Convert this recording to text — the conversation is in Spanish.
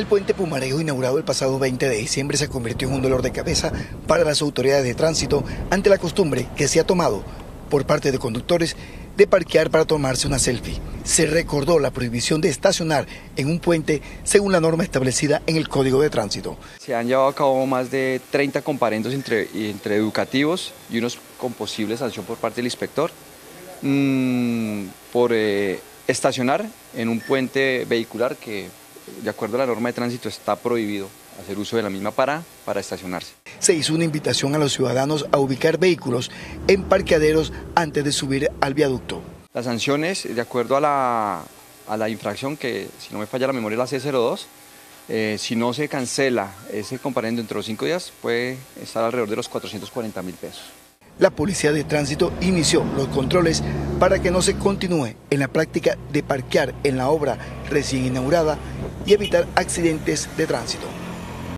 El puente Pumarejo, inaugurado el pasado 20 de diciembre, se convirtió en un dolor de cabeza para las autoridades de tránsito ante la costumbre que se ha tomado por parte de conductores de parquear para tomarse una selfie. Se recordó la prohibición de estacionar en un puente según la norma establecida en el Código de Tránsito. Se han llevado a cabo más de 30 comparendos entre, educativos y unos con posible sanción por parte del inspector mmm, por eh, estacionar en un puente vehicular que de acuerdo a la norma de tránsito, está prohibido hacer uso de la misma para, para estacionarse. Se hizo una invitación a los ciudadanos a ubicar vehículos en parqueaderos antes de subir al viaducto. Las sanciones, de acuerdo a la, a la infracción que, si no me falla la memoria, la C02, eh, si no se cancela ese comparendo entre los cinco días, puede estar alrededor de los 440 mil pesos. La Policía de Tránsito inició los controles para que no se continúe en la práctica de parquear en la obra recién inaugurada y evitar accidentes de tránsito.